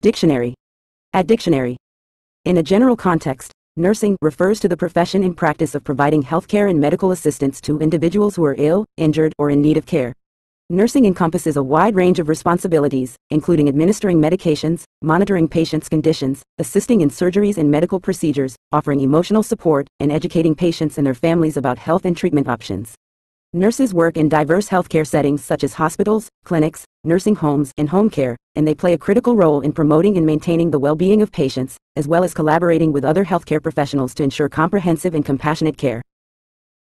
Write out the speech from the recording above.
Dictionary. At dictionary. In a general context, nursing refers to the profession and practice of providing healthcare and medical assistance to individuals who are ill, injured, or in need of care. Nursing encompasses a wide range of responsibilities, including administering medications, monitoring patients' conditions, assisting in surgeries and medical procedures, offering emotional support, and educating patients and their families about health and treatment options. Nurses work in diverse healthcare settings such as hospitals, clinics, nursing homes, and home care, and they play a critical role in promoting and maintaining the well-being of patients, as well as collaborating with other healthcare professionals to ensure comprehensive and compassionate care.